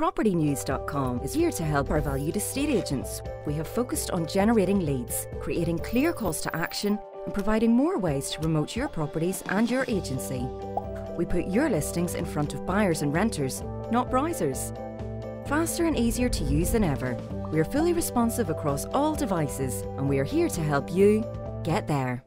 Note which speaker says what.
Speaker 1: PropertyNews.com is here to help our valued estate agents. We have focused on generating leads, creating clear calls to action, and providing more ways to promote your properties and your agency. We put your listings in front of buyers and renters, not browsers. Faster and easier to use than ever, we are fully responsive across all devices and we are here to help you get there.